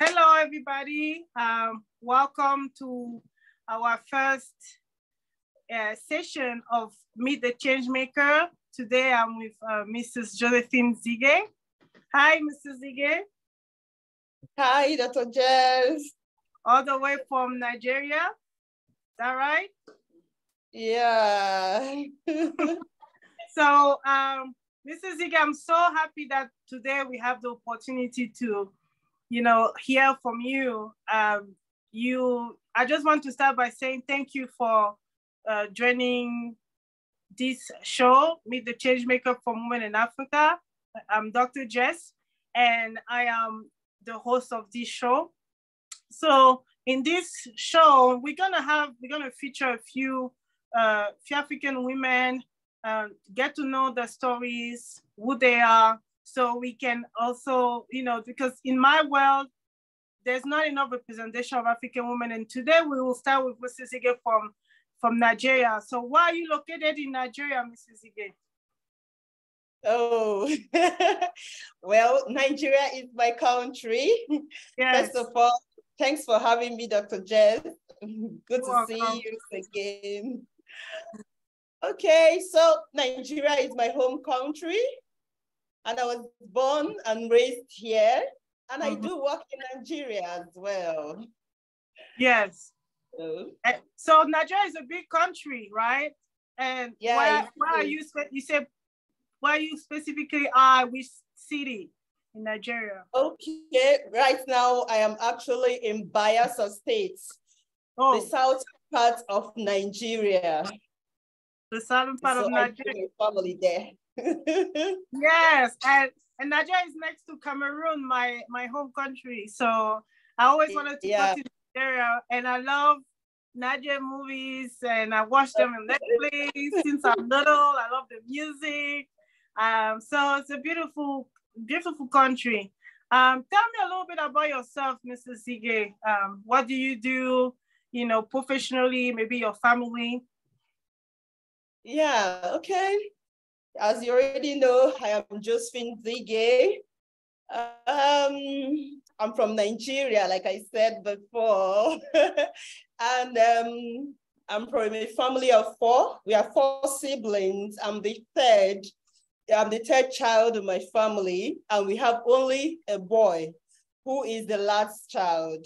hello, everybody. Um, welcome to our first uh, session of Meet the Changemaker. Today I'm with uh, Mrs. Josephine Zige. Hi, Mrs. Zige. Hi, Dr. Jess. All the way from Nigeria. Is that right? Yeah. so, um, Mrs. Zige, I'm so happy that today we have the opportunity to, you know, hear from you. Um, you, I just want to start by saying thank you for uh, joining this show, Meet the Changemaker for Women in Africa. I'm Dr. Jess, and I am the host of this show. So in this show, we're gonna have we're gonna feature a few uh, few African women, uh, get to know the stories, who they are, so we can also, you know, because in my world, there's not enough representation of African women. And today we will start with Mrs. Zige from, from Nigeria. So why are you located in Nigeria, Mrs. Zige? Oh, well, Nigeria is my country. Yes. First of all, thanks for having me, Dr. Jess. Good You're to welcome. see you again. Okay, so Nigeria is my home country, and I was born and raised here, and. I uh-huh. do work in Nigeria as well. Yes. So, eh, so Nigeria is a big country, right? And yeah, where, where are you? You said where you specifically are, which city in Nigeria? Okay, right now I am actually in Bayelsa State, oh. the south part of Nigeria. The southern part so of Nigeria. family there. yes, and, and Nigeria is next to Cameroon, my my home country. So I always wanted to yeah. go to Nigeria, and I love Nigeria movies, and I watch them on Netflix since I'm little. I love the music. Um, so it's a beautiful, beautiful country. Um, tell me a little bit about yourself, Mrs. Zige. Um, what do you do, you know, professionally, maybe your family? Yeah, okay. As you already know, I am Josephine Zige. Um, I'm from Nigeria, like I said before. and um, I'm from a family of four. We are four siblings. I'm the third I'm the third child of my family, and we have only a boy who is the last child.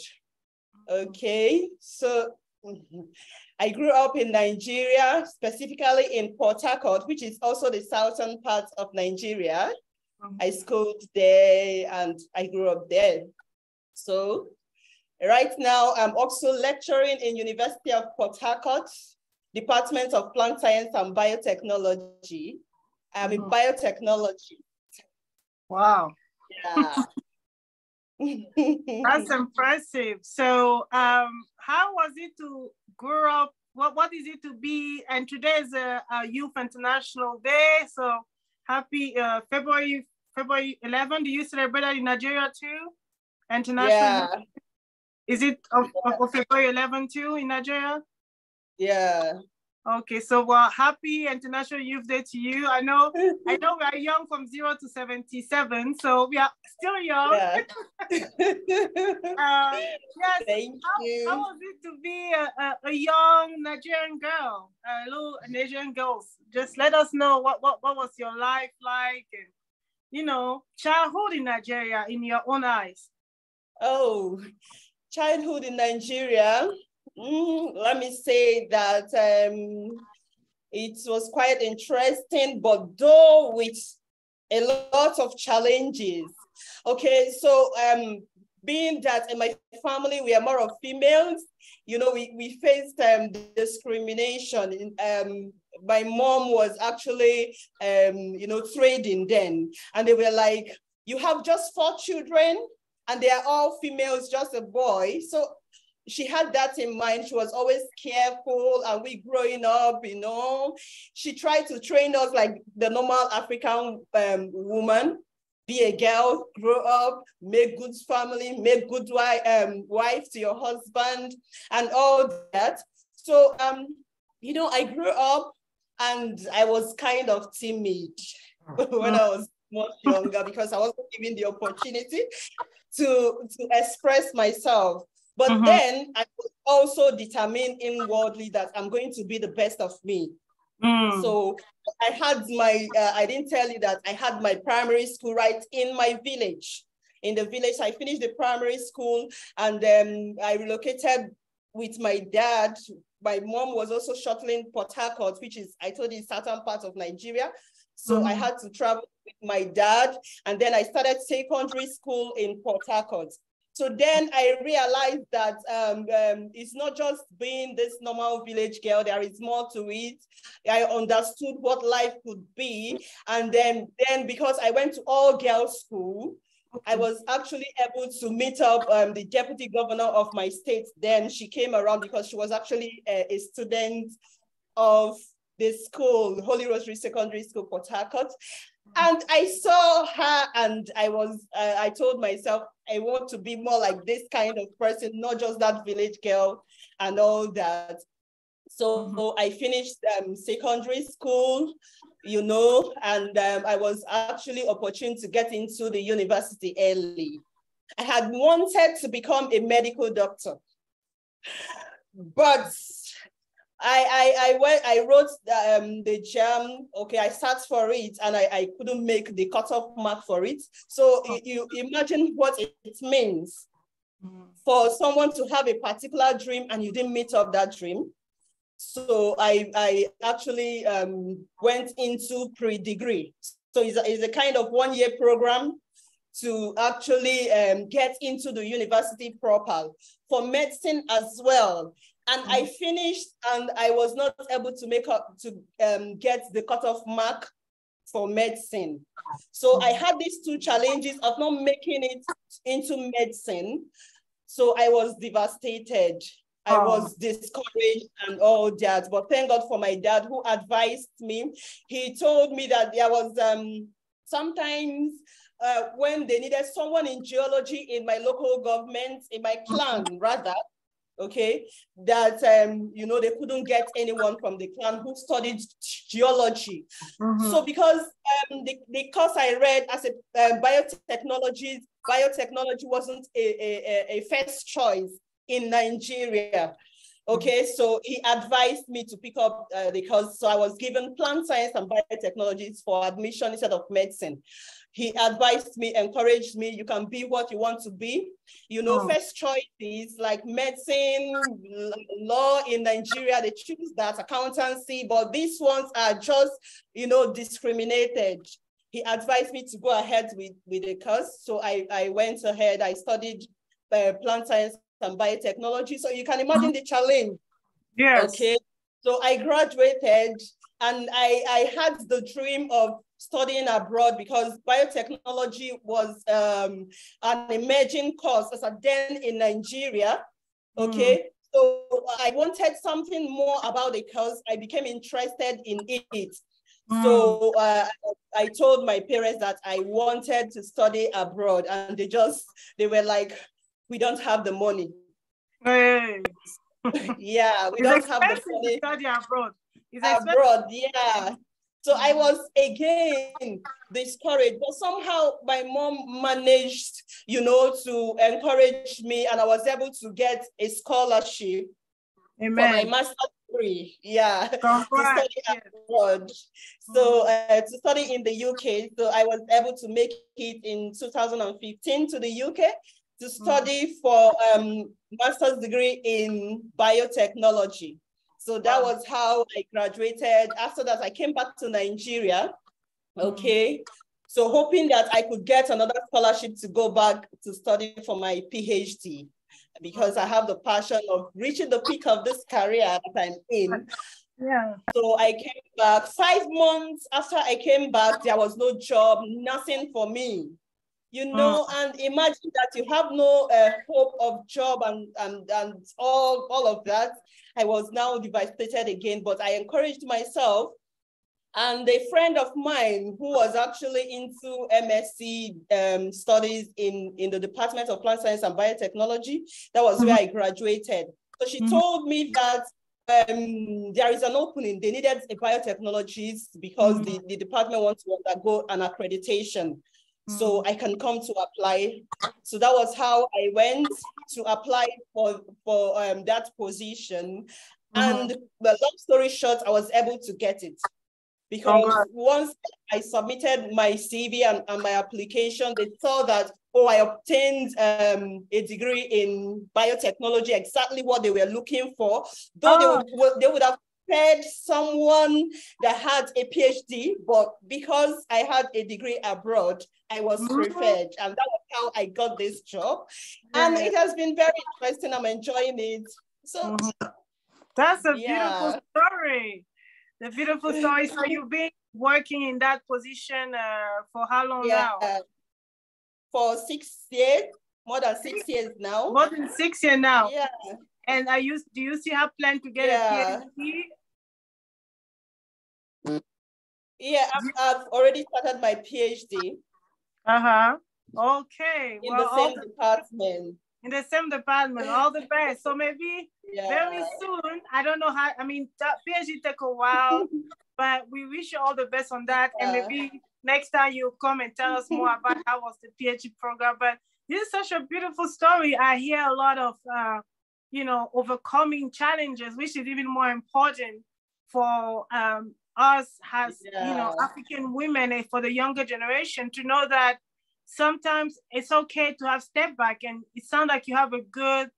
Okay, so I grew up in Nigeria, specifically in Port Harcourt, which is also the southern part of Nigeria. I schooled there and I grew up there. So right now I'm also lecturing in University of Port Harcourt, Department of Plant Science and Biotechnology. I'm in mm-hmm. biotechnology. Wow. Yeah. That's impressive. So, um, how was it to grow up? What What is it to be? And today is a, a Youth International Day. So, happy uh, February February 11. Do you celebrate that in Nigeria too? International. Yeah. Is it of, yeah. of February 11 too in Nigeria? Yeah. Okay, so well, happy International Youth Day to you. I know, I know we are young from zero to seventy-seven, so we are still young. Yeah. uh, yes. Thank how, you. How was it to be a, a, a, young Nigerian girl, a little Nigerian girl? Just let us know what, what what was your life like, and you know, childhood in Nigeria in your own eyes. Oh, childhood in Nigeria. Mm, let me say that um, it was quite interesting, but though with a lot of challenges. Okay, so um, being that in my family we are more of females, you know, we, we faced um, discrimination. Um, my mom was actually, um, you know, trading then, and they were like, you have just four children and they are all females, just a boy. So she had that in mind. She was always careful, and we growing up, you know, she tried to train us like the normal African um, woman. Be a girl, grow up, make good family, make good wife, um, wife to your husband, and all that. So, um, you know, I grew up and I was kind of timid when I was much younger because I wasn't given the opportunity to, to express myself. But mm-hmm. then I was also determine inwardly that I'm going to be the best of me. Mm. So I had my, uh, I didn't tell you that I had my primary school right in my village. In the village, I finished the primary school and then I relocated with my dad. My mom was also shuttling Port Harcourt, which is, I told you, southern part of Nigeria. So mm. I had to travel with my dad. And then I started secondary school in Port Harcourt. So then I realized that um, um, it's not just being this normal village girl, there is more to it. I understood what life could be. And then, then because I went to all girls school, I was actually able to meet up um, the deputy governor of my state. Then she came around because she was actually a, a student of the school, Holy Rosary Secondary School, Port Harcourt. And I saw her and I was, uh, I told myself, I want to be more like this kind of person, not just that village girl and all that. So mm-hmm. I finished um, secondary school, you know, and um, I was actually opportune to get into the university early. I had wanted to become a medical doctor, but I, I, I went, I wrote um, the JAMB, okay, I sat for it and I, I couldn't make the cutoff mark for it. So you, you imagine what it, it means mm. for someone to have a particular dream and you didn't meet up that dream. So I, I actually um, went into pre-degree. So it's a, it's a kind of one-year program to actually um, get into the university proper for medicine as well. And I mm. finished and I was not able to make up to um, get the cutoff mark for medicine. So I had these two challenges of not making it into medicine. So I was devastated. I oh. was discouraged and all that. But thank God for my dad who advised me. He told me that there was um, sometimes uh, when they needed someone in geology in my local government, in my clan rather, okay, that, um, you know, they couldn't get anyone from the clan who studied geology. Mm-hmm. So because um, the, the course I read as a uh, biotechnology, biotechnology wasn't a, a, a first choice in Nigeria. Okay, so he advised me to pick up uh, the course. So I was given plant science and biotechnologies for admission instead of medicine he advised me, encouraged me, you can be what you want to be. You know, oh. first choice is like medicine, law in Nigeria, they choose that, accountancy, but these ones are just, you know, discriminated. He advised me to go ahead with, with the course. So I, I went ahead, I studied uh, plant science and biotechnology. So you can imagine the challenge. Yes. Okay. So I graduated and I, I had the dream of studying abroad because biotechnology was um, an emerging course as a then in Nigeria. Okay. Mm. So I wanted something more about it because I became interested in it. Mm. So uh, I told my parents that I wanted to study abroad, and they just they were like, "We don't have the money." Hey. yeah, we it's don't have the money. To study abroad. It's abroad, yeah. So I was again discouraged, but somehow my mom managed, you know, to encourage me, and I was able to get a scholarship Amen. for my master's degree. Yeah, to study abroad. So uh, to study in the UK. So I was able to make it in 2015 to the UK to study mm. for um, master's degree in biotechnology. So that was how I graduated. After that, I came back to Nigeria. Hmm. Okay. So hoping that I could get another scholarship to go back to study for my PhD because I have the passion of reaching the peak of this career that I'm in. Yeah. So I came back five months after I came back, there was no job, nothing for me you mm. know, mm. and imagine that you have no uh, hope of job and, and, and all, all of that. I was now devastated again, but I encouraged myself. And a friend of mine who was actually into MSc um, studies in, in the Department of Plant Science and Biotechnology, that was mm where I graduated. So she mm told me that um, there is an opening. They needed a biotechnologist because mm. the, the department wants to undergo an accreditation. Mm. So I can come to apply. So that was how I went to apply for, for um, that position. Mm. And the long story short, I was able to get it because oh, once I submitted my CV and, and, my application, they saw that, oh, I obtained um, a degree in biotechnology, exactly what they were looking for. Though oh. they, would, they would have paid someone that had a PhD, but because I had a degree abroad, I was mm-hmm. preferred. And that was how I got this job. And it has been very interesting. I'm enjoying it. So mm-hmm. that's a yeah. beautiful story the beautiful story. So you've been working in that position uh, for how long yeah, now? for six years, more than six years now. More than six years now. Yeah. And are you do you still have plan to get yeah. a PhD? Yeah, I've, I've already started my PhD. Uh-huh. Okay. In well, the same department in the same department. All the best. So maybe yeah. very soon. I don't know how. I mean, that PhD take a while, but we wish you all the best on that. Yeah. And maybe next time you come and tell us more about how was the PhD program. But this is such a beautiful story. I hear a lot of, uh, you know, overcoming challenges, which is even more important for um, us as yeah. you know African women for the younger generation to know that sometimes it's okay to have step back and it sounds like you have a good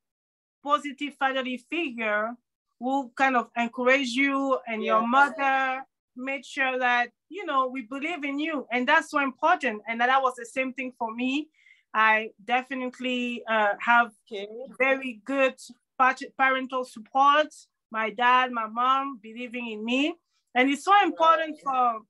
positive fatherly figure who kind of encourage you and yeah. your mother made sure that you know we believe in you and that's so important and that, that was the same thing for me i definitely uh, have okay. very good parental support my dad my mom believing in me and it's so important for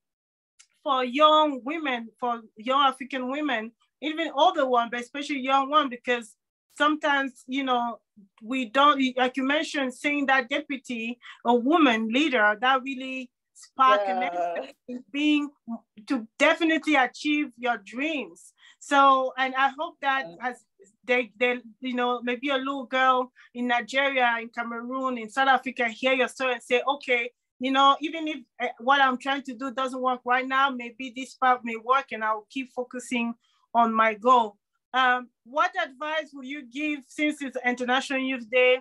for young women, for young African women, even older one, but especially young one, because sometimes, you know, we don't, like you mentioned, seeing that deputy, a woman leader, that really spark yeah. and being to definitely achieve your dreams. So, and I hope that mm. as they, they, you know, maybe a little girl in Nigeria, in Cameroon, in South Africa, hear your story and say, okay, you know, even if uh, what I'm trying to do doesn't work right now, maybe this part may work and I'll keep focusing on my goal. Um, what advice would you give since it's International Youth Day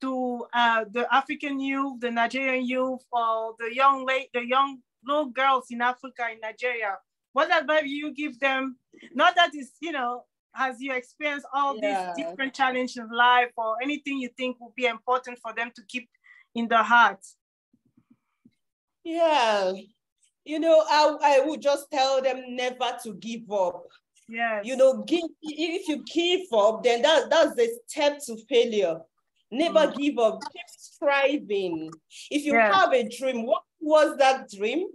to uh, the African youth, the Nigerian youth, or the young late, the young little girls in Africa, in Nigeria? What advice you give them? Not that it's, you know, as you experience all yeah. these different challenges in life or anything you think will be important for them to keep in their hearts? Yeah. You know, I, I would just tell them never to give up. Yes. You know, give, if you give up, then that, that's the step to failure. Never mm. give up. Keep striving. If you yes. have a dream, what was that dream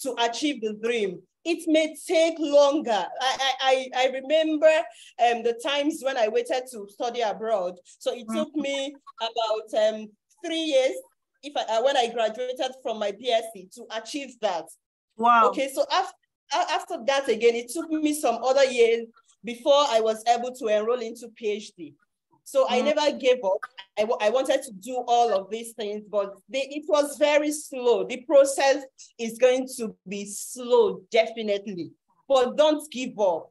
to achieve the dream? It may take longer. I, I, I remember um, the times when I waited to study abroad. So it mm. took me about um, three years if I, uh, when I graduated from my BSc to achieve that. Wow. Okay, so after, after that again, it took me some other years before I was able to enroll into PhD. So mm. I never gave up. I, I wanted to do all of these things, but they, it was very slow. The process is going to be slow, definitely. But don't give up.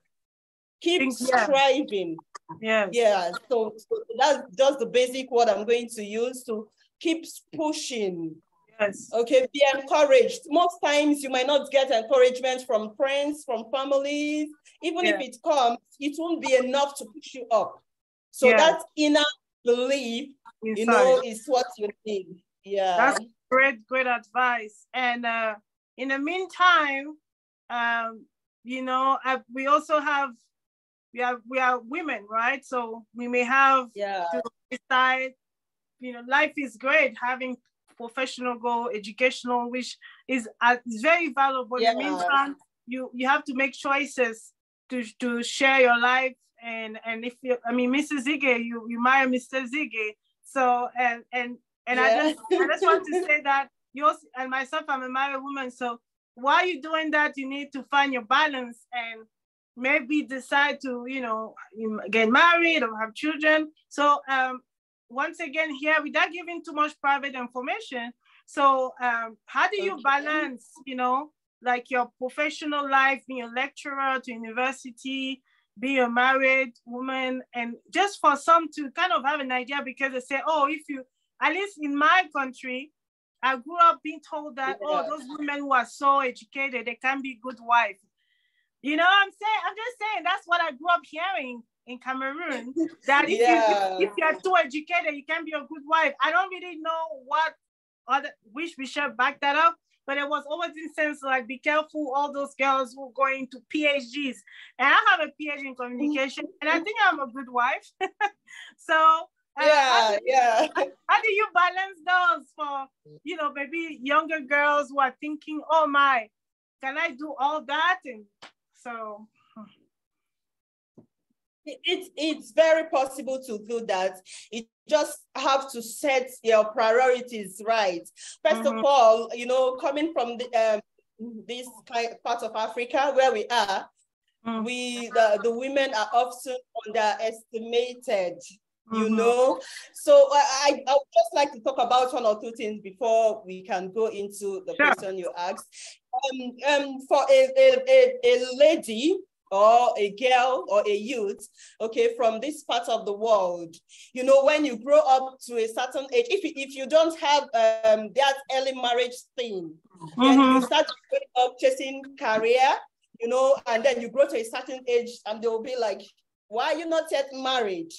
Keep yeah. striving. Yeah. Yeah. So, so that's just the basic word I'm going to use to keeps pushing. Yes. Okay, be encouraged. Most times you might not get encouragement from friends, from families. Even yeah. if it comes, it won't be enough to push you up. So yeah. that inner belief, Inside. you know, is what you need. Yeah. That's great, great advice. And uh, in the meantime, um, you know, I, we also have we are we are women, right? So we may have yeah. to decide you know, life is great having professional goal, educational, which is uh, very valuable. Yeah. In the meantime, you you have to make choices to to share your life. And and if you, I mean, Mrs. Zige, you you marry Mr. Zige. So and and and yeah. I just I just want to say that yours and myself, I'm a married woman. So while you're doing that, you need to find your balance and maybe decide to you know get married or have children. So um, once again here, without giving too much private information, so um, how do you balance, you know, like your professional life, being a lecturer to university, being a married woman, and just for some to kind of have an idea because they say, oh, if you, at least in my country, I grew up being told that, oh, yeah. oh, those women who are so educated, they can be good wives. You know what I'm saying? I'm just saying that's what I grew up hearing in Cameroon. That if, yeah. you, if you're too educated, you can be a good wife. I don't really know what other we should back that up. But it was always in sense like be careful, all those girls who are going to PhDs. And I have a PhD in communication, and I think I'm a good wife. so uh, yeah, yeah. How, do you balance those for you know maybe younger girls who are thinking, oh my, can I do all that? And so it's it's very possible to do that. It just have to set your priorities right. 1st mm-hmm. of all, you know, coming from the, um, this part of Africa where we are, mm-hmm. we the, the women are often underestimated. You mm-hmm. know, so I, I would just like to talk about one or two things before we can go into the sure. question you asked. Um, um, for a, a, a, a lady or a girl or a youth, okay, from this part of the world. You know, when you grow up to a certain age, if, if you don't have um, that early marriage thing, mm-hmm. you start growing up chasing career, you know, and then you grow to a certain age and they'll be like, why are you not yet married?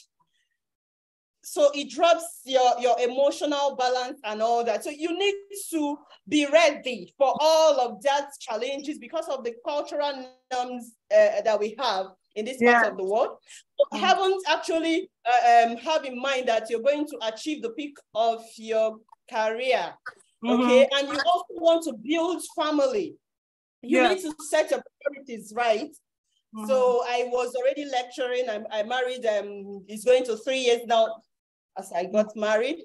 So it drops your your emotional balance and all that so you need to be ready for all of that challenges because of the cultural norms uh, that we have in this yeah. part of the world mm. haven't actually uh, um, have in mind that you're going to achieve the peak of your career mm-hmm. okay and you also want to build family you yeah. need to set your priorities right Mm-hmm. So I was already lecturing. I, I married. Um, it's going to three years now as I got married.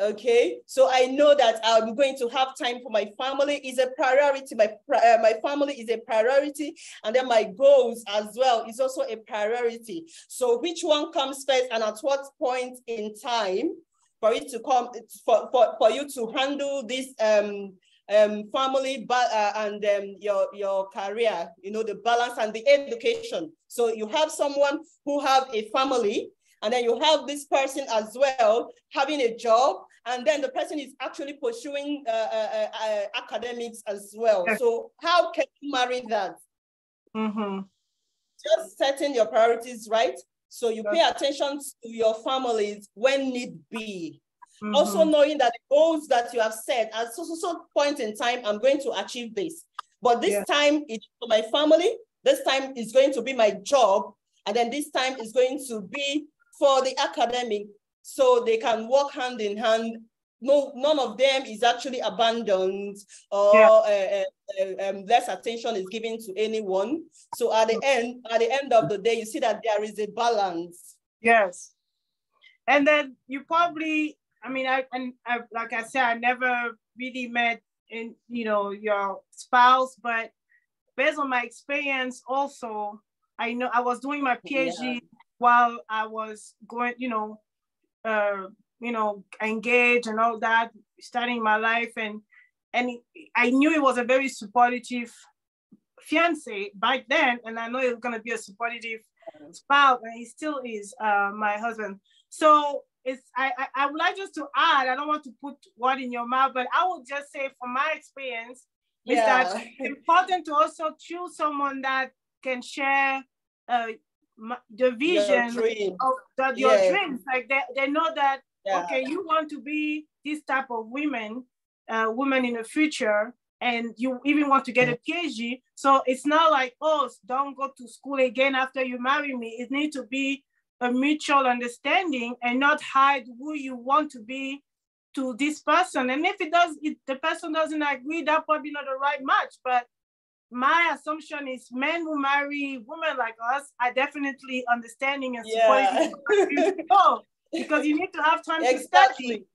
Okay, so I know that I'm going to have time for my family is a priority. My uh, my family is a priority, and then my goals as well is also a priority. So which one comes first, and at what point in time for it to come for for, for you to handle this um um family but uh, and um your your career you know the balance and the education so you have someone who have a family and then you have this person as well having a job, and then the person is actually pursuing uh, uh, uh, uh academics as well. So how can you marry that? Mm-hmm. Just setting your priorities right. So you pay attention to your families when need be. Mm-hmm. Also knowing that the goals that you have set at so, so, so point in time, I'm going to achieve this. But this yeah. time it's for my family. This time is going to be my job. And then this time is going to be for the academic so they can work hand in hand. No, none of them is actually abandoned or yeah. uh, uh, um, less attention is given to anyone. So at the end, at the end of the day, you see that there is a balance. Yes, and then you probably, I mean, I and I, like I said, I never really met in you know your spouse, but based on my experience, also, I know I was doing my PhD yeah while I was going, you know, uh, you know, engaged and all that, starting my life, and and I knew it was a very supportive fiance back then, and I know it was gonna be a supportive spouse, and he still is uh, my husband. So it's I, I I would like just to add, I don't want to put word in your mouth, but I would just say from my experience, yeah. is that important to also choose someone that can share uh, the vision your of that your yeah. dreams like they, they know that yeah. okay you want to be this type of women uh, women in the future and you even want to get a phd so it's not like oh don't go to school again after you marry me. It needs to be a mutual understanding and not hide who you want to be to this person. And if it does if the person doesn't agree that probably not the right match. But my assumption is men who marry women like us are definitely understanding and supporting yeah. oh, because you need to have time exactly. to study.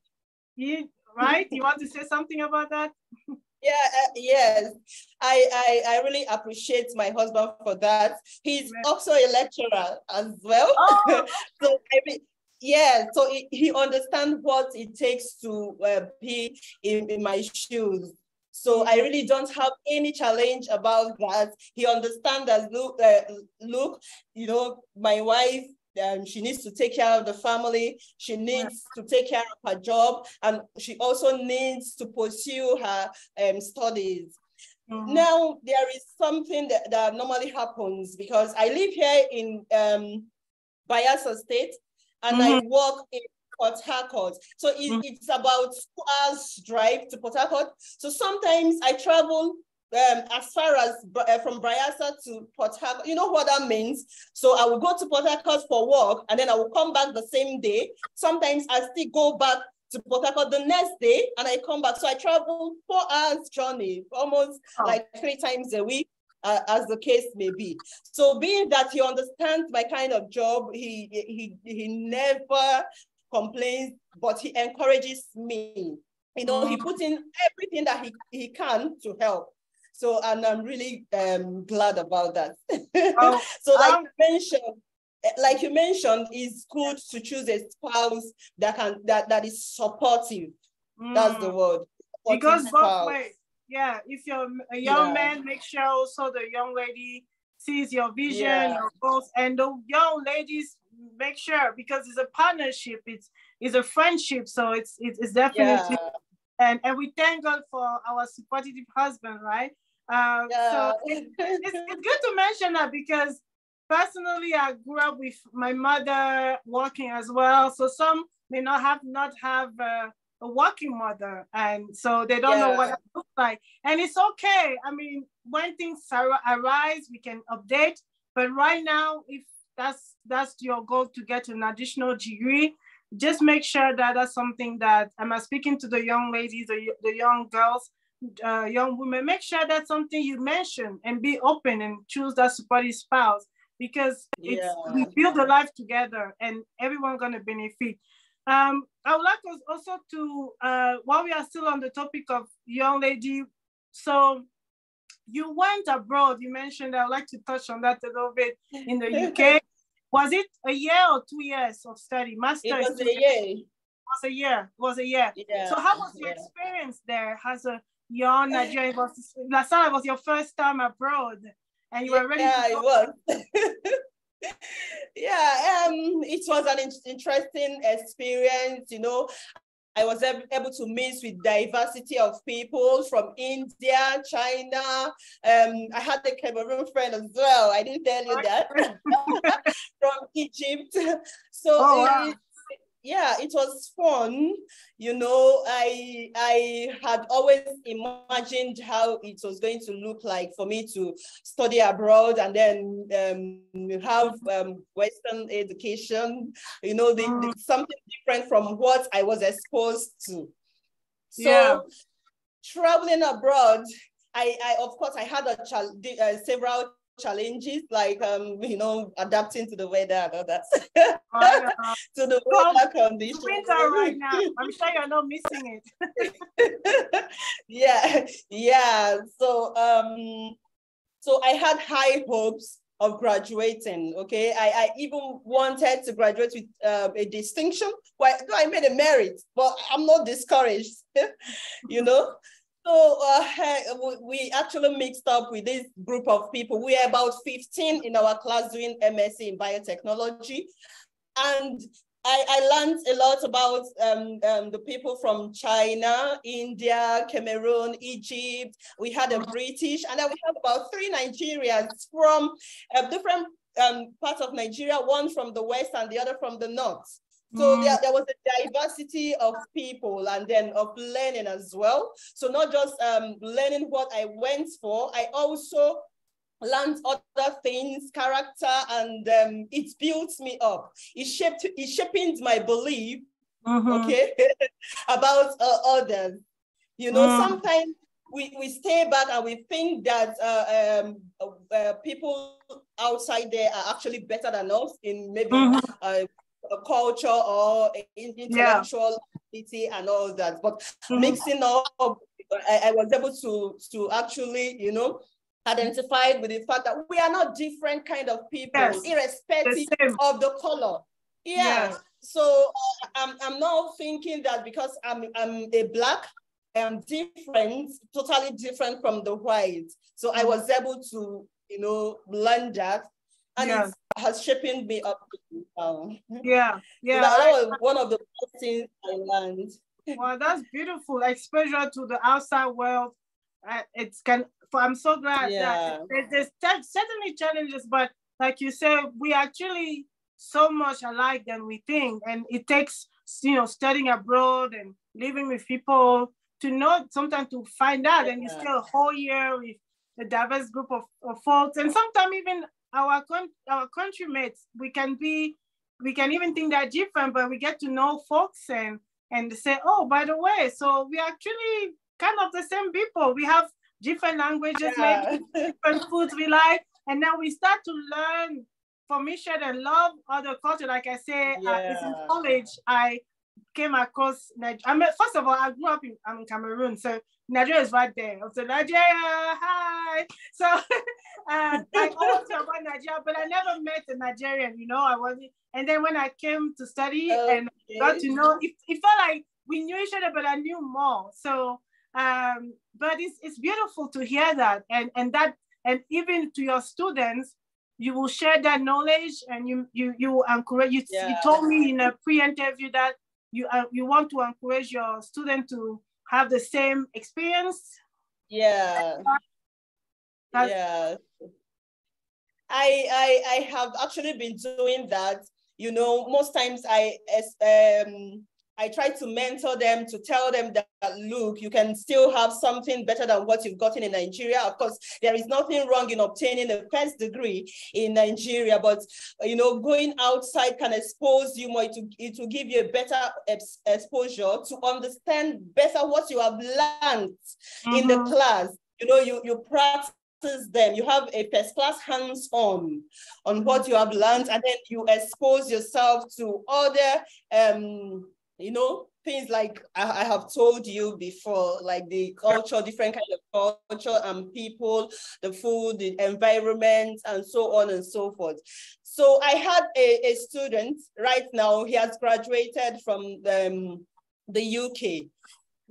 You, right? You want to say something about that? Yeah, uh, yes. I, I I really appreciate my husband for that. He's also a lecturer as well. Oh. so I mean, yeah, so he, he understands what it takes to uh, be in, in my shoes. So I really don't have any challenge about that. He understands that look, uh, look, you know, my wife, um, she needs to take care of the family. She needs to take care of her job, and she also needs to pursue her um, studies. Mm-hmm. Now there is something that, that normally happens because I live here in um, Bayelsa State, and mm-hmm. I work in Port Harcourt. So it, mm-hmm. it's about two hours drive to Port Harcourt. So sometimes I travel um, as far as uh, from Bayelsa to Port Harcourt. You know what that means? So I will go to Port Harcourt for work and then I will come back the same day. Sometimes I still go back to Port Harcourt the next day and I come back. So I travel four hours journey, almost oh. like three times a week uh, as the case may be. So being that he understands my kind of job, he, he, he never complains, but he encourages me. You know, mm. he puts in everything that he, he can to help. So, and I'm really um, glad about that. Oh, so like um, you mentioned, like you mentioned, it's good to choose a spouse that can, that, that is supportive. Mm. That's the mm. word. It goes both ways yeah, if you're a young yeah. man, make sure also the young lady sees your vision, yeah. your goals, and the young ladies make sure because it's a partnership, it's it's a friendship, so it's it's, it's definitely. Yeah. And, and we thank God for our supportive husband, right? Uh, yeah. So it, it's, it's good to mention that because personally, I grew up with my mother working as well. So some may not have not have uh, a working mother and so they don't yeah. know what it looks like and it's okay i mean when things arise we can update but right now if that's that's your goal to get an additional degree. Just make sure that that's something that i'm speaking to the young ladies the, the young girls uh, young women? Make sure that's something you mention and be open and choose that supportive spouse because it's yeah. we build a life together and everyone gonna benefit. Um, I would like us also to, uh, while we are still on the topic of young lady, so you went abroad, you mentioned, I would like to touch on that a little bit in the UK. was it a year or two years of study? Master it was a year. It was a year. It was a year. Yeah. So how was your yeah. experience there as a young Nigerian? Was last time was your first time abroad, and you were ready. Yeah, it was. yeah, um, it was an interesting experience, you know. I was able to meet with diversity of people from India, China. Um, I had a Cameroon friend as well. I didn't tell you that. from Egypt. So oh, wow yeah, it was fun. You know, I I had always imagined how it was going to look like for me to study abroad and then um, have um, Western education. You know, the, the, mm. something different from what I was exposed to. So, yeah. traveling abroad, I, I of course I had a uh, several challenges like um you know adapting to the weather and all that. To the weather conditions. winter right now. I'm sure you're not missing it. Yeah yeah. So um so i had high hopes of graduating okay? I i even wanted to graduate with uh, a distinction. Well i made a merit but i'm not discouraged you know so uh, we actually mixed up with this group of people. We are about 15 in our class doing MSc in biotechnology. And I, I learned a lot about um, um, the people from China, India, Cameroon, Egypt. We had a British, and then we have about three Nigerians from uh, different um, parts of Nigeria, one from the west and the other from the north. So mm. there, there was a diversity of people and then of learning as well. So not just um, learning what I went for, I also learned other things, character, and um, it built me up. It shaped, it shaped my belief, mm-hmm. okay, about uh, others. You know, mm. sometimes we, we stay back and we think that uh, um, uh, people outside there are actually better than us in maybe mm-hmm. Culture or intellectual ability and all that. But mm-hmm. mixing up, I, I, was able to to actually, you know, identify with the fact that we are not different kind of people, yes. irrespective of the color. Yeah. Yes. so uh, I'm, I'm now thinking that because I'm, I'm a black, I am different, totally different from the white. So I was able to, you know, learn that. And yeah. it has shaping me up. Um, yeah, yeah. That, that was one of the first things I learned. Well, that's beautiful. Exposure to the outside world. Uh, it's can. I'm so glad yeah. that there's, there's certainly challenges, but like you said, we are actually so much alike than we think. And it takes, you know, studying abroad and living with people to know sometimes to find out. And you stay a whole year with a diverse group of, of folks. And sometimes even our, con- our countrymates, we can be, we can even think they're different, but we get to know folks and, and say, oh, by the way, so we actually kind of the same people. We have different languages, yeah. maybe different foods we like. And then we start to learn formation and love other culture. Like I say, yeah. uh, in college, I came across Nigeria. I mean, first of all, I grew up in, I'm in Cameroon, so Nigeria is right there. So Nigeria, hi. So uh, I always talk about Nigeria, but I never met a Nigerian. You know, I wasn't. And then when I came to study okay. and got to know, it, it felt like we knew each other, but I knew more. So, um, but it's it's beautiful to hear that, and and that, and even to your students, you will share that knowledge and you you you encourage you, yeah. you told me in a pre-interview that you uh, you want to encourage your student to have the same experience? Yeah. That's, yeah. I, I i have actually been doing that. You know most times i um I try to mentor them to tell them that, look, you can still have something better than what you've gotten in Nigeria. Of course, there is nothing wrong in obtaining a first degree in Nigeria, but you know, going outside can expose you more. It will, it will give you a better exposure to understand better what you have learned mm-hmm. in the mm-hmm. class. You know, you you practice them you have a first class hands on on what you have learned and then you expose yourself to other um you know, things like I, I, have told you before, like the culture, different kind of culture and people, the food, the environment, and so on and so forth. So I had a, a student right now, he has graduated from the, um, the UK.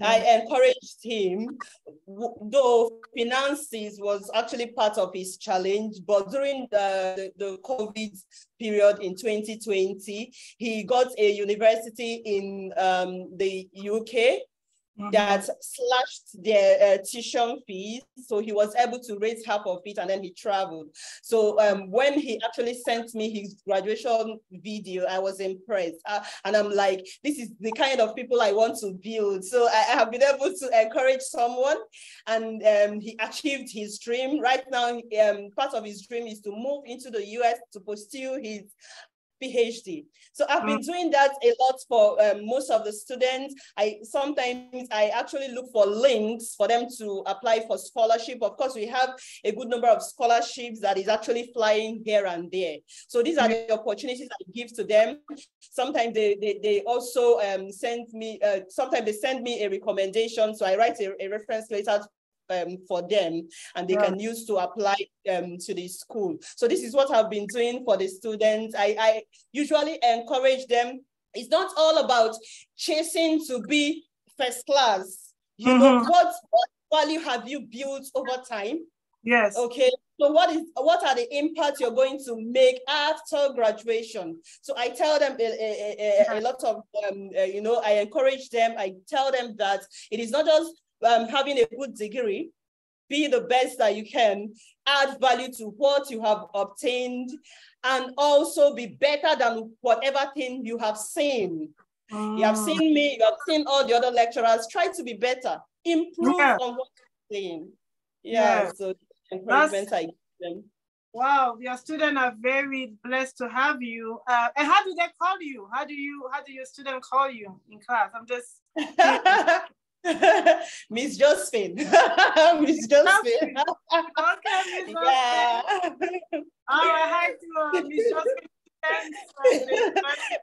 I encouraged him, though finances was actually part of his challenge, but during the, the, the COVID period in 2020, he got a university in um, the UK mm-hmm. that slashed their uh, tuition fees. So he was able to raise half of it and then he traveled. So um, when he actually sent me his graduation video, I was impressed. Uh, and I'm like, this is the kind of people I want to build. So I, I have been able to encourage someone and um, he achieved his dream. Right now, um, part of his dream is to move into the US to pursue his PhD. So I've been mm. doing that a lot for um, most of the students. I sometimes I actually look for links for them to apply for scholarship. Of course, we have a good number of scholarships that is actually flying here and there. So these are the opportunities I give to them. Sometimes they, they, they also um, send me, uh, sometimes they send me a recommendation. So I write a, a reference letter um, for them and they can use to apply um, to the school. So this is what I've been doing for the students. I, I usually encourage them. It's not all about chasing to be first class. You mm -hmm. know, what, what value have you built over time? Yes. Okay. So what is what are the impacts you're going to make after graduation? So I tell them a, a, a, a lot of um, uh, you know I encourage them. I tell them that it is not just um, having a good degree, be the best that you can, add value to what you have obtained, and also be better than whatever thing you have seen. Mm. You have seen me, you have seen all the other lecturers. Try to be better, improve yeah. on what you're saying. Yeah, yeah. so encouragement I give them. Wow, your students are very blessed to have you. Uh, and how do they call you? How do you how do your students call you in class? I'm just Miss Josephine. Miss Josephine. okay, Miss Yeah. All right, hi to uh, Miss Josephine.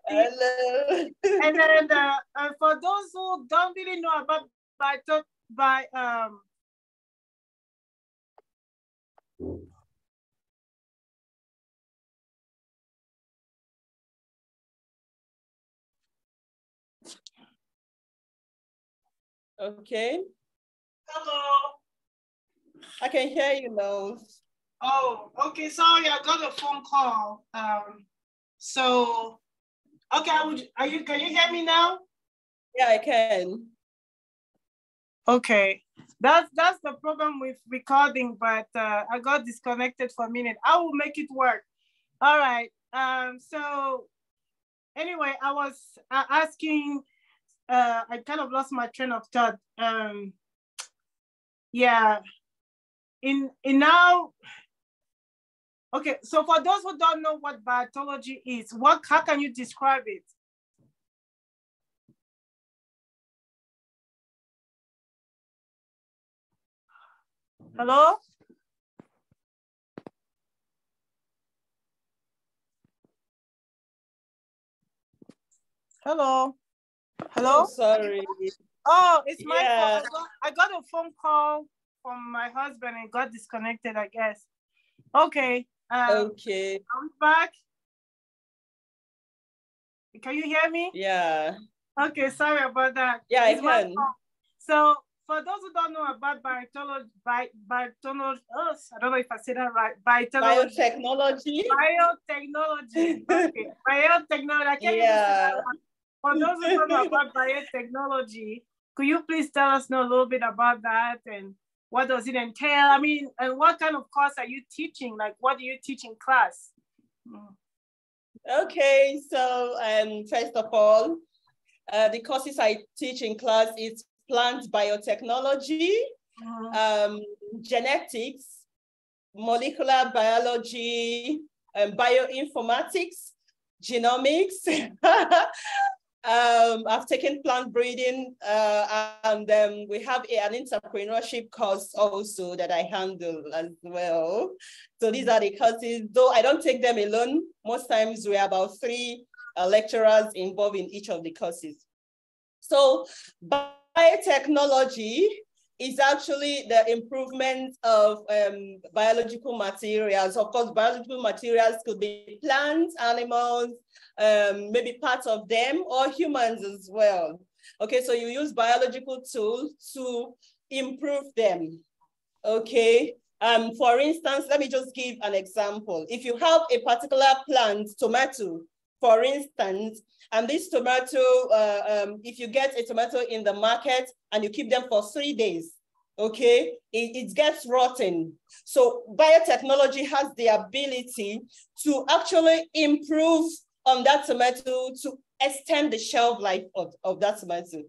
Hello. And then uh, uh, for those who don't really know about by by um Okay. Hello. I can hear you now. Oh, okay. Sorry, I got a phone call. Um, so, okay, I would, are you, can you hear me now? Yeah, I can. Okay, that's that's the problem with recording, but uh, I got disconnected for a minute. I will make it work. All right. Um. So, anyway, I was uh, asking. Uh, I kind of lost my train of thought. Um. Yeah. In in now. Okay, so for those who don't know what biotology is, what how can you describe it? Hello? Hello? Hello? Oh, sorry. Oh, it's my Yeah. fault. I got, I got a phone call from my husband and got disconnected, I guess. Okay. Um, Okay. I'm back. Can you hear me? Yeah. Okay, sorry about that. Yeah, It's my can. So for those who don't know about biotology, bi- biotology, oh, I don't know if I said that right. Biotology. Biotechnology. Biotechnology. Okay. Biotechnology. I can't Yeah. For those who don't know about biotechnology, could you please tell us know a little bit about that and what does it entail? I mean, and what kind of course are you teaching? Like, what do you teach in class? Okay, so um, first of all, uh, the courses I teach in class is plant biotechnology, Mhm. um, genetics, molecular biology, um, bioinformatics, genomics. um, I've taken plant breeding, uh, and um, we have a- an entrepreneurship course also that I handle as well. So these are the courses, though I don't take them alone. Most times we're about three uh, lecturers involved in each of the courses. So biotechnology is actually the improvement of um, biological materials. Of course, biological materials could be plants, animals, um, maybe parts of them, or humans as well. Okay, so you use biological tools to improve them. Okay, um, for instance, let me just give an example. If you have a particular plant, tomato, for instance, and this tomato, uh, um, if you get a tomato in the market and you keep them for three days, okay, it, it gets rotten. So biotechnology has the ability to actually improve on that tomato to extend the shelf life of, of that tomato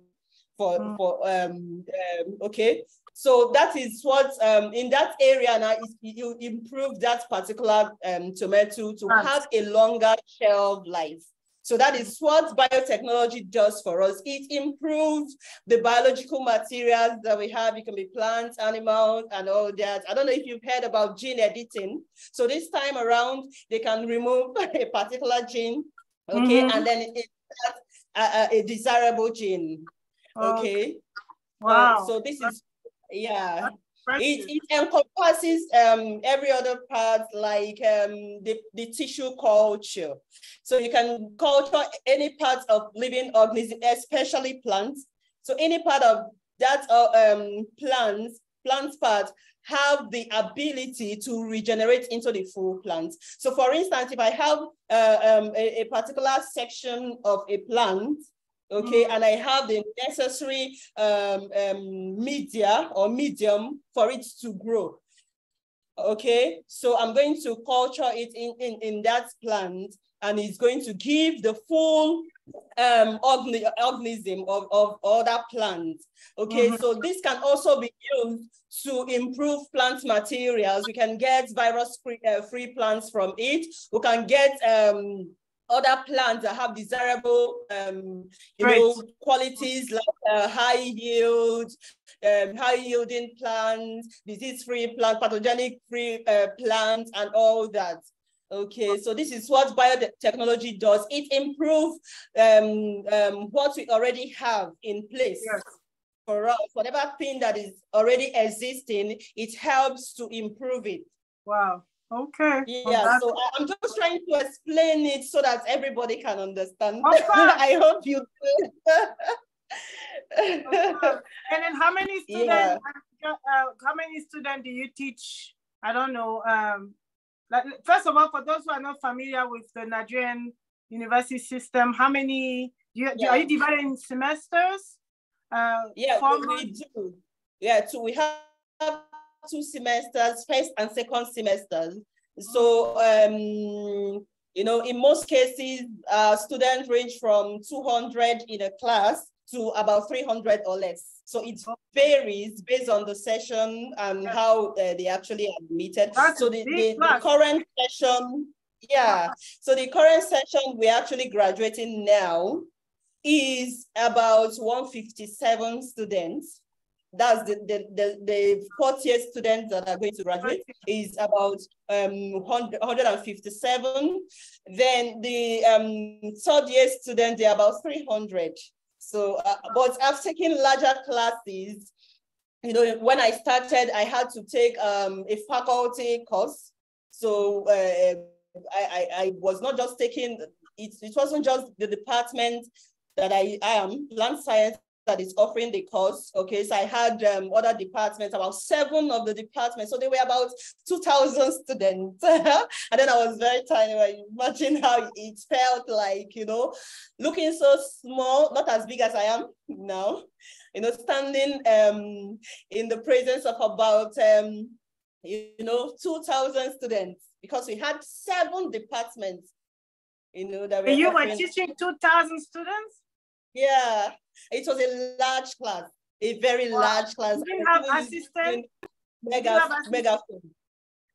for, Mm. for um, um, okay. So that is what um, in that area now is you improve that particular um, tomato to Right. have a longer shelf life. So that is what biotechnology does for us. It improves the biological materials that we have. It can be plants, animals, and all that. I don't know if you've heard about gene editing. So this time around, they can remove a particular gene, okay, Mhm. and then it, a, a, desirable gene, okay. Uh, Wow. so this is, yeah. It, it encompasses um, every other part, like um, the, the tissue culture. So you can culture any part of living organism, especially plants. So any part of that uh, um, plants, plants part have the ability to regenerate into the full plant. So for instance, if I have uh, um, a, a particular section of a plant, okay, Mhm. and I have the necessary um, um, media or medium for it to grow. Okay, so I'm going to culture it in, in, in that plant and it's going to give the full um, organism of, of other plants. Okay, Mhm. so this can also be used to improve plant materials. We can get virus-free uh, free plants from it. We can get um, other plants that have desirable um, you Great. know, qualities like uh, high yield, um, high yielding plants, disease-free plants, pathogenic-free uh, plants, and all that. Okay, so this is what biotechnology does. It improves um, um, what we already have in place Yes. for us. Whatever thing that is already existing, it helps to improve it. Wow. Okay. Yeah, that's- so I'm just trying to explain it so that everybody can understand. I hope you do. and then how many students? Yeah. Uh, how many students do you teach? I don't know. Um, like, first of all, for those who are not familiar with the Nigerian university system, how many? Do You, yeah. Are you dividing semesters? Uh, yeah, we, we do. Yeah, so we have two semesters, first and second semesters. So, um, you know, in most cases, uh, students range from 200 in a class to about 300 or less. So it varies based on the session and how uh, they actually admitted. That's so the, the, the, current session, yeah. So the current session we're actually graduating now is about 157 students that's the, the, the, the fourth year students that are going to graduate is about um, 157. Then the um, third year students, they're about 300. So, uh, but I've taken larger classes. You know, when I started, I had to take um, a faculty course. So uh, I, I, I was not just taking, it, it wasn't just the department that I, I am, plant science that is offering the course. Okay, so I had um, other departments, about seven of the departments. So they were about 2,000 students. and then I was very tiny. Imagine how it felt like, you know, looking so small, not as big as I am now, you know, standing um, in the presence of about, um, you know, 2,000 students because we had seven departments, you know, that were- You were teaching 2,000 students? Yeah, it was a large class, a very wow. large class. You didn't have assistant? Mega, mega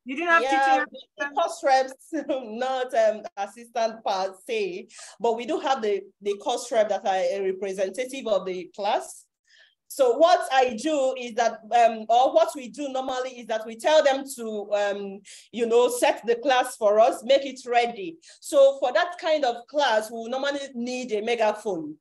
You didn't have yeah, teaching course reps, not um, assistant per se, but we do have the, the course rep that are a representative of the class. So what I do is that, um, or what we do normally is that we tell them to, um, you know, set the class for us, make it ready. So for that kind of class, we normally need a megaphone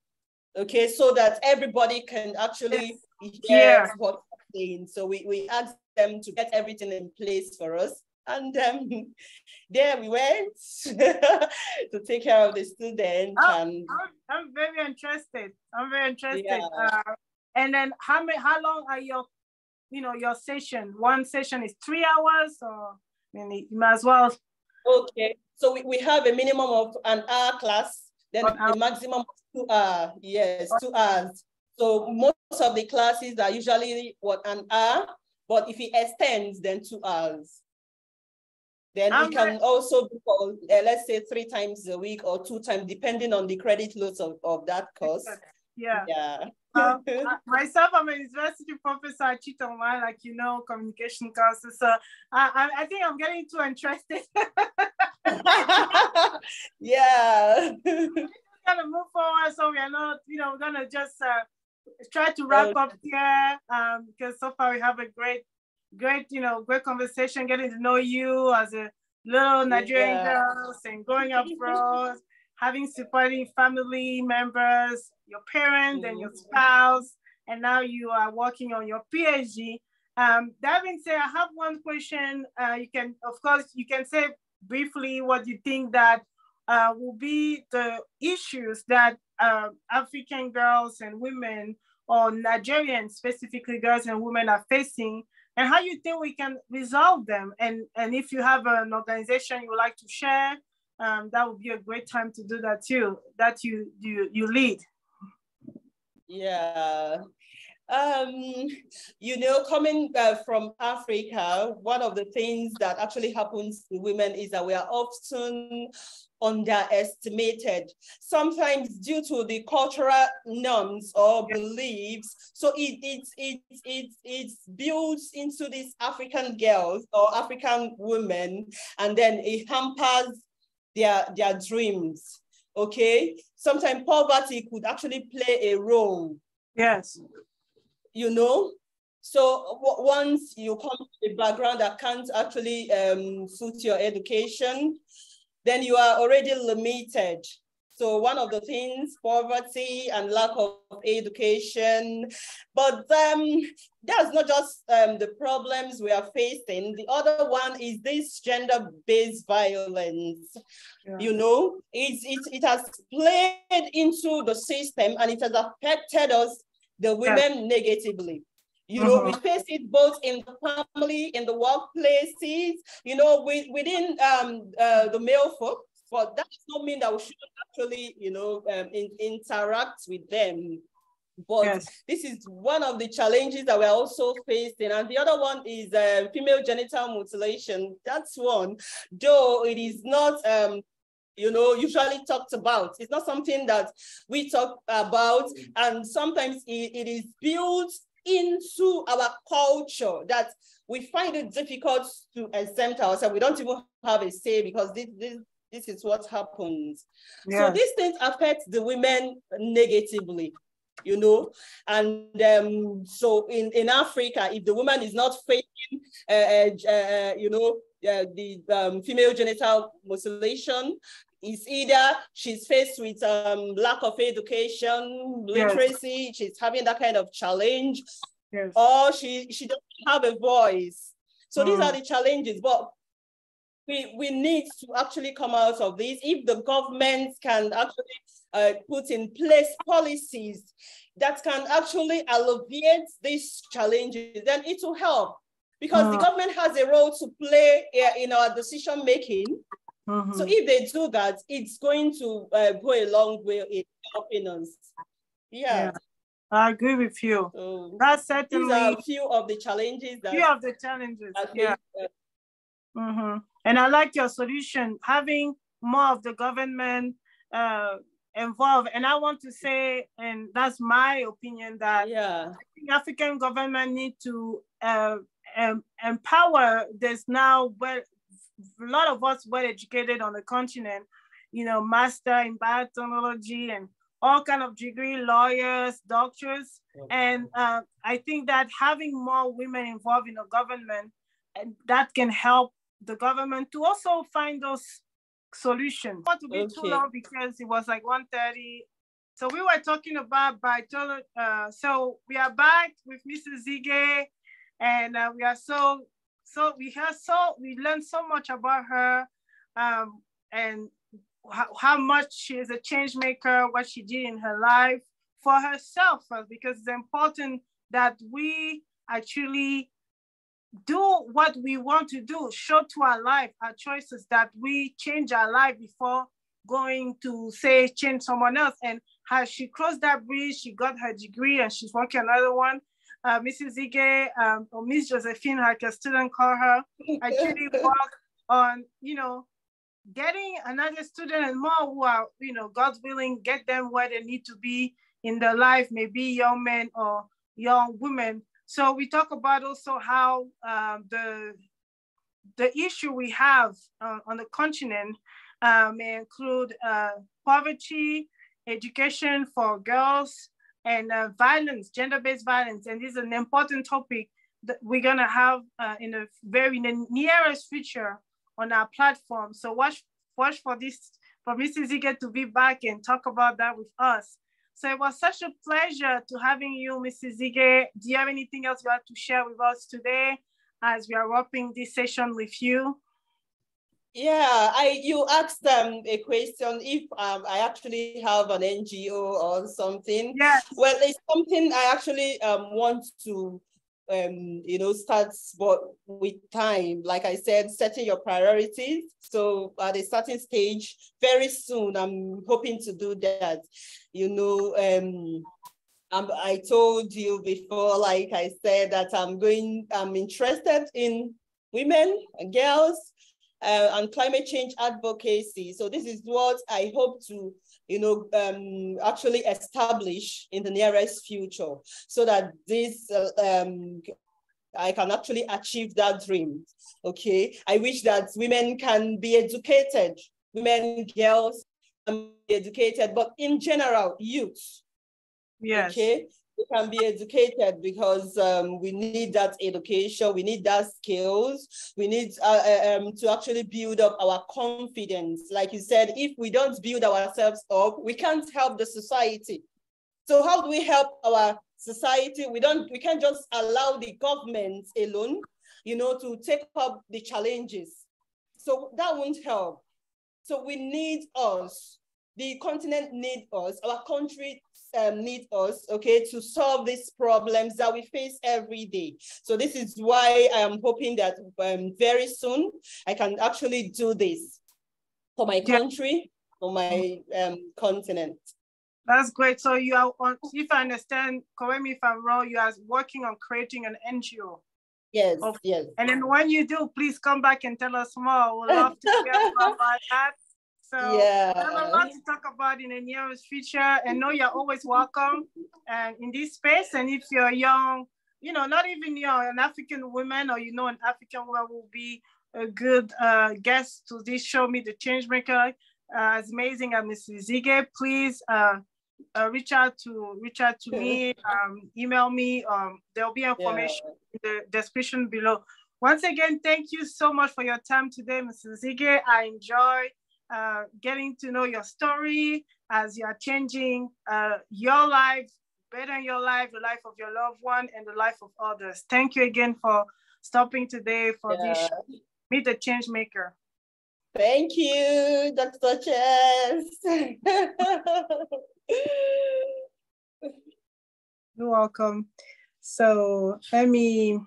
okay, so that everybody can actually hear yeah. what we're saying. So we, we asked them to get everything in place for us. And um, there we went to take care of the students. Oh, and I'm, I'm, very interested. I'm very interested. Yeah. Uh, and then how many? How long are your, you know, your session? One session is three hours, or I mean, you might as well. Okay, so we, we have a minimum of an hour class, then the maximum Two hours, yes, two hours. So most of the classes are usually what an hour, but if it extends, then two hours. Then it can also be for, uh, let's say three times a week or two times, depending on the credit loads of, of that course. Yeah. Yeah. um, myself, I'm a university professor at Cheatham, like you know, communication courses. So I, I think I'm getting too interested. yeah gonna move forward, so we are not, you know, we're gonna just uh, try to wrap up here um, because so far we have a great, great, you know, great conversation, getting to know you as a little Nigerian yeah. girl and growing up abroad, having supporting family members, your parents mm-hmm. and your mm-hmm. spouse, and now you are working on your PhD. Um, that being said, I have one question. Uh, you can, of course, you can say briefly what you think that uh, will be the issues that uh, African girls and women, or Nigerian specifically girls and women, are facing, and how you think we can resolve them. And and if you have an organization you would like to share, um, that would be a great time to do that too. That you you you lead. Yeah. Um, you know, coming uh, from Africa, one of the things that actually happens to women is that we are often underestimated, sometimes due to the cultural norms or beliefs. So it, it, it, it, it's built into these African girls or African women, and then it hampers their, their dreams, okay? Sometimes poverty could actually play a role. Yes. You know, so once you come to a background that can't actually um, suit your education, then you are already limited. So one of the things, poverty and lack of education, but um, that's not just um, the problems we are facing. The other one is this gender-based violence. Yeah. You know, it, it, it has played into the system and it has affected us the women negatively. You know, mm-hmm. we face it both in the family, in the workplaces, you know, we, within um, uh, the male folk, but that does not mean that we shouldn't actually, you know, um, in, interact with them. But yes. this is one of the challenges that we're also facing. And the other one is uh, female genital mutilation. That's one, though it is not um, you know, usually talked about. It's not something that we talk about, and sometimes it, it is built into our culture that we find it difficult to exempt ourselves. We don't even have a say because this, this, this is what happens. Yeah. So these things affect the women negatively, you know. And um, so in, in Africa, if the woman is not facing, uh, uh, uh, you know, uh, the um, female genital mutilation, is either she's faced with um, lack of education, literacy, yes. she's having that kind of challenge, yes. or she, she doesn't have a voice. So mm. these are the challenges, but we, we need to actually come out of this. If the government can actually uh, put in place policies that can actually alleviate these challenges, then it will help because mm. the government has a role to play uh, in our decision making. Mm-hmm. So if they do that, it's going to uh, go a long way in helping us. Yeah. yeah. I agree with you. Um, That's certainly these are a few of the challenges. That few of the challenges. Yeah. Mm-hmm. And I like your solution, having more of the government uh, involved. And I want to say, and that's my opinion, that yeah. African government need to uh, um, empower this now well a lot of us were educated on the continent, you know, master in biotechnology and all kind of degree, lawyers, doctors. And uh, I think that having more women involved in the government, and that can help the government to also find those solutions. Not to be okay. too long because it was like 1.30. So we were talking about biotechnology. Uh, so we are back with Mrs. Zige and uh, we are so so we have so we learned so much about her um, and how, how much she is a change maker, what she did in her life for herself because it's important that we actually do what we want to do, show to our life, our choices, that we change our life before going to say change someone else. And how she crossed that bridge, she got her degree and she's working another one uh, Mrs. Zige um, or Miss Josephine, like a student call her, actually work on, you know, getting another student and more who are, you know, God's willing, get them where they need to be in their life, maybe young men or young women. So we talk about also how um, the the issue we have uh, on the continent uh, may include uh, poverty, education for girls, and uh, violence, gender-based violence. And this is an important topic that we're gonna have uh, in a very in the nearest future on our platform. So watch, watch for this, for Mrs. Zige to be back and talk about that with us. So it was such a pleasure to having you, Mrs. Zige. Do you have anything else you have to share with us today as we are wrapping this session with you? Yeah, I you asked um, a question if um, I actually have an NGO or something. Yes. Well, it's something I actually um, want to um, you know, starts but with time. Like I said, setting your priorities. So at a certain stage, very soon, I'm hoping to do that. You know, um, um, I told you before, like I said, that I'm going, I'm interested in women and girls uh, and climate change advocacy. So this is what I hope to, you know, um, actually establish in the nearest future so that this, uh, um, I can actually achieve that dream, okay? I wish that women can be educated, women, girls, can be educated, but in general, youth, Yes. Okay we can be educated because um, we need that education, we need that skills, we need uh, uh, um, to actually build up our confidence. Like you said, if we don't build ourselves up, we can't help the society. So how do we help our society? We don't, we can't just allow the government alone, you know, to take up the challenges. So that won't help. So we need us. The continent need us. Our country um, need us, okay, to solve these problems that we face every day. So this is why I am hoping that um, very soon I can actually do this for my country, for my um, continent. That's great. So you are on, if I understand, correct me if I'm wrong, you are working on creating an NGO. Yes, of, yes. And then when you do, please come back and tell us more. We'll love to hear more about that. So yeah. I have a lot to talk about in the nearest future and know you're always welcome and in this space. And if you're young, you know, not even young, an African woman or you know an African woman will be a good uh, guest to this show me the change maker. Uh, as amazing as Mrs. Zige, please uh, uh, reach out to reach out to me, um, email me. Um, there'll be information yeah. in the description below. Once again, thank you so much for your time today, Mrs. Zige. I enjoy uh, getting to know your story as you are changing uh, your life, better your life, the life of your loved one, and the life of others. Thank you again for stopping today for yeah. this show. Meet the change maker. Thank you, Dr. Jess. You're welcome. So let me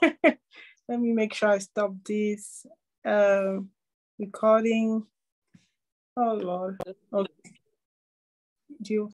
let me make sure I stop this uh, recording. Oh Lord. Okay. Do you